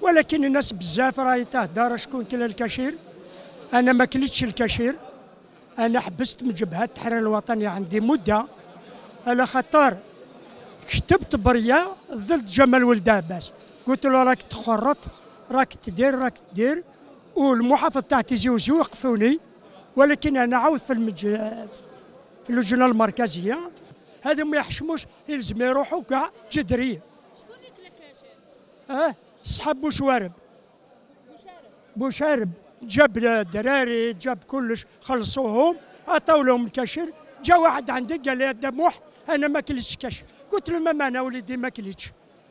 ولكن الناس بزاف راهي تهدر. شكون كلا الكاشير؟ أنا ما كليتش الكاشير. أنا حبست من جبهة التحرير الوطني عندي مدة على خاطر كتبت بريه ضد جمال ولد عباس. قلت له راك تخرط راك تدير راك تدير والمحافظ تاع تيزي وزو وقفوني ولكن أنا عاود في المج... في اللجنة المركزية. هذا ما يحشموش يلزم يروحوا كاع جدرية شكون اللي كلا كاشير؟ آه صحاب بوشارب. بوشارب جاب الدراري جاب كلش خلصوهم عطاو لهم الكاشير. جا واحد عندي قال لي دموح أنا ما كليتش كاشير قلت له ما أنا وليدي ما كليتش